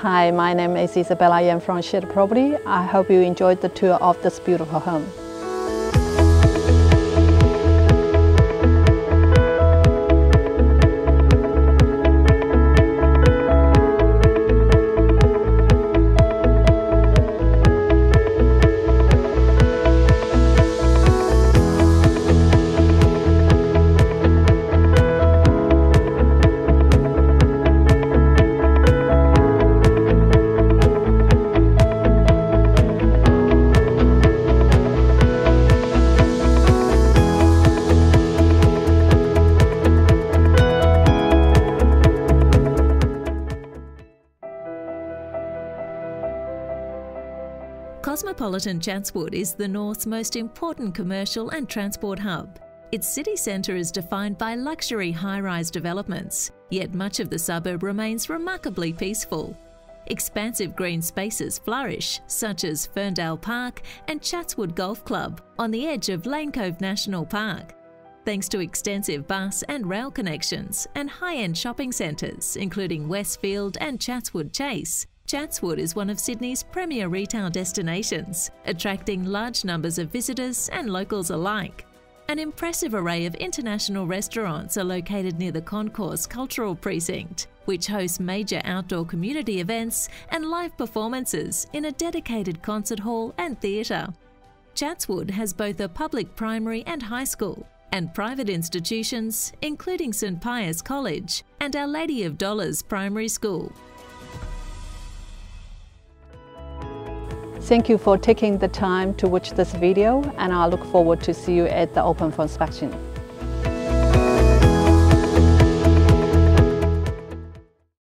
Hi, my name is Isabella Yan from Shead Property. I hope you enjoyed the tour of this beautiful home. Cosmopolitan Chatswood is the North's most important commercial and transport hub. Its city centre is defined by luxury high rise developments, yet much of the suburb remains remarkably peaceful. Expansive green spaces flourish, such as Ferndale Park and Chatswood Golf Club on the edge of Lane Cove National Park. Thanks to extensive bus and rail connections and high end shopping centres, including Westfield and Chatswood Chase, Chatswood is one of Sydney's premier retail destinations, attracting large numbers of visitors and locals alike. An impressive array of international restaurants are located near the Concourse Cultural Precinct, which hosts major outdoor community events and live performances in a dedicated concert hall and theatre. Chatswood has both a public primary and high school, and private institutions, including St Pius College and Our Lady of Dolours Primary School. Thank you for taking the time to watch this video and I look forward to see you at the open for inspection.